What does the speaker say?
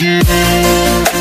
you.